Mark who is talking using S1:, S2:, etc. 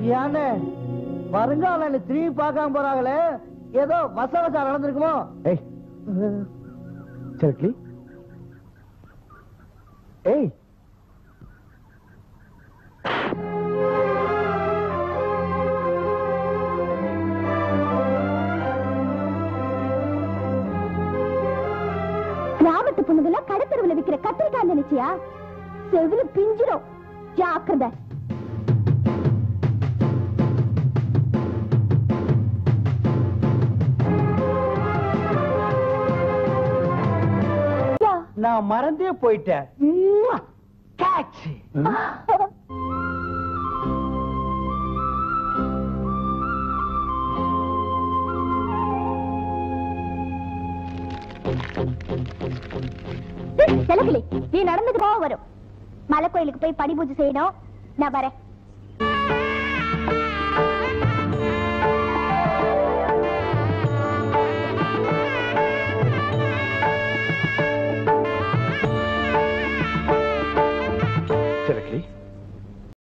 S1: ஏன்னு வருங்கால திரும்பி பார்க்காம போறாங்களே? ஏதோ வச வசா நடந்திருக்குமோ?
S2: ஏய். சட்லி ஏய்.
S3: கிராமத்து பொண்ணுங்கள கடத்தருவுல விக்கிற கத்திரிக்காய் நினைச்சியா? செவில பிஞ்சிரும். ஜாக்கிரதை.
S1: நான் மறந்தே போயிட்டேன். கேட்ச்
S3: செலவிலி நீ நடந்துட்டு போக வரும். மலை கோயிலுக்கு போய் படி பூஜை செய்யணும். நான் வரேன்.